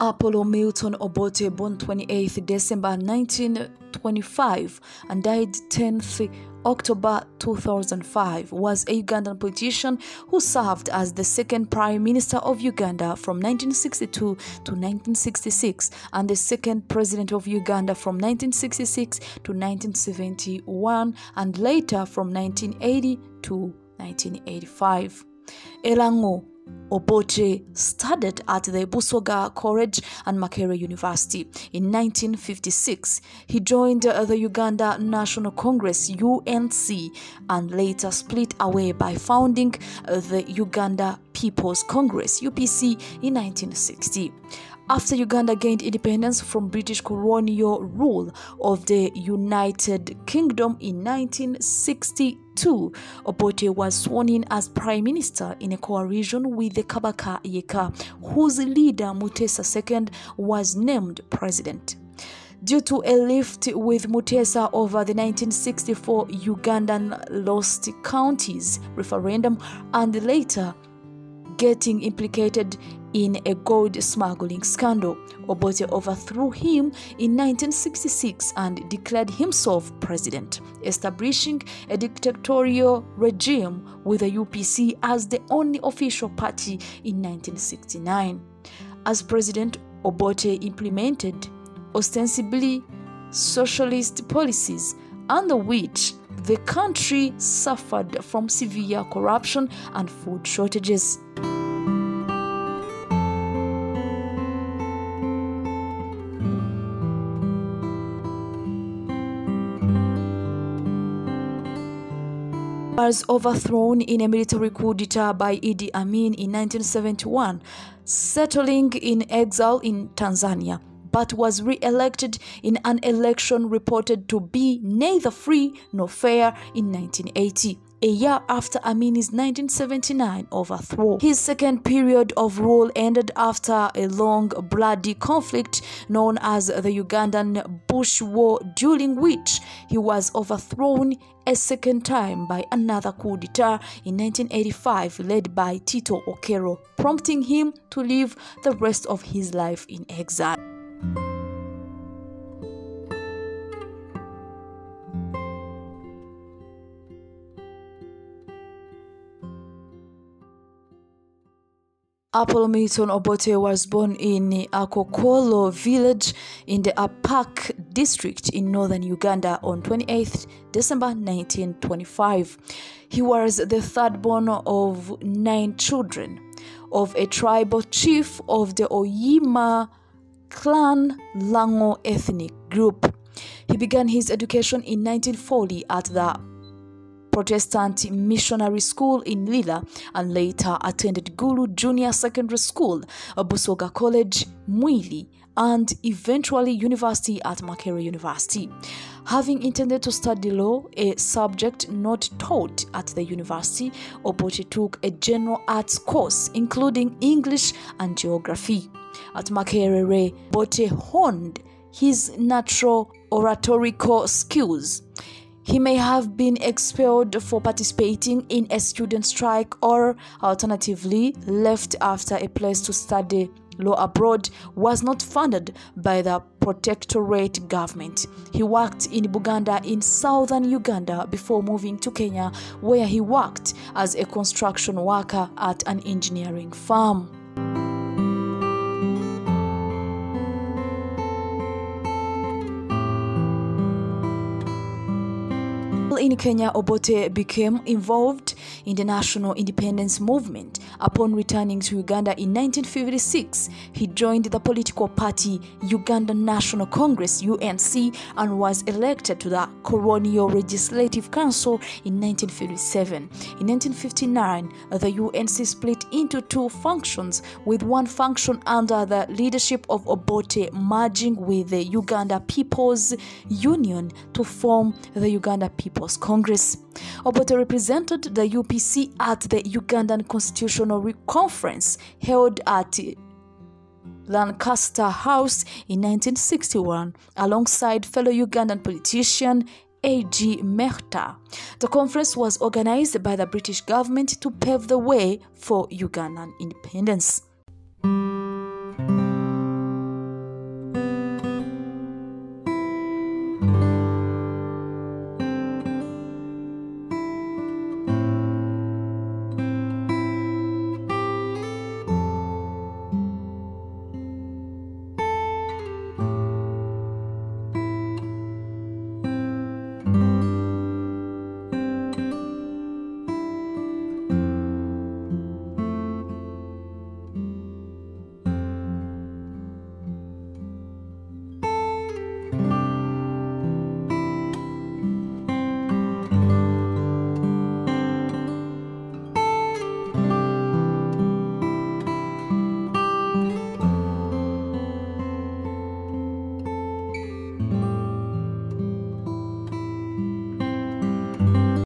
Apollo Milton Obote, born 28th December 1925 and died 10th October 2005, was a Ugandan politician who served as the second Prime Minister of Uganda from 1962 to 1966 and the second President of Uganda from 1966 to 1971 and later from 1980 to 1985. Elango Obote studied at the Busoga College and Makerere University. In 1956, he joined the Uganda National Congress UNC and later split away by founding the Uganda People's Congress UPC in 1960 after Uganda gained independence from British colonial rule of the United Kingdom in 1962, Obote was sworn in as prime minister in a coalition with the Kabaka Yeka, whose leader Mutesa II was named president. Due to a lift with Mutesa over the 1964 Ugandan Lost Counties referendum and later getting implicated in a gold smuggling scandal. Obote overthrew him in 1966 and declared himself president, establishing a dictatorial regime with the UPC as the only official party in 1969. As president, Obote implemented ostensibly socialist policies under which the country suffered from severe corruption and food shortages. Was overthrown in a military coup d'etat by Idi Amin in 1971, settling in exile in Tanzania, but was re-elected in an election reported to be neither free nor fair in 1980 a year after Amin's 1979 overthrow. His second period of rule ended after a long, bloody conflict known as the Ugandan Bush War, during which he was overthrown a second time by another coup d'etat in 1985 led by Tito Okello, prompting him to live the rest of his life in exile. Apollo Milton Obote was born in Akokoro village in the Apac district in northern Uganda on 28 December 1925. He was the third born of nine children of a tribal chief of the Oyima clan Lango ethnic group. He began his education in 1940 at the Protestant Missionary School in Lira and later attended Gulu Junior Secondary School, Busoga College, Mwiri, and eventually University at Makerere University. Having intended to study law, a subject not taught at the university, Obote took a general arts course including English and geography. At Makerere, Bote honed his natural oratorical skills. He may have been expelled for participating in a student strike or alternatively left after a place to study law abroad was not funded by the protectorate government. He worked in Buganda in southern Uganda before moving to Kenya where he worked as a construction worker at an engineering firm. In Kenya, Obote became involved in the national independence movement. Upon returning to Uganda in 1956, he joined the political party Uganda National Congress UNC and was elected to the Colonial Legislative Council in 1957. In 1959, the UNC split into two functions, with one function under the leadership of Obote merging with the Uganda People's Union to form the Uganda People's Congress. Obote represented the UPC at the Ugandan Constitutional Conference held at Lancaster House in 1961 alongside fellow Ugandan politician A.G. Mehta. The conference was organized by the British government to pave the way for Ugandan independence.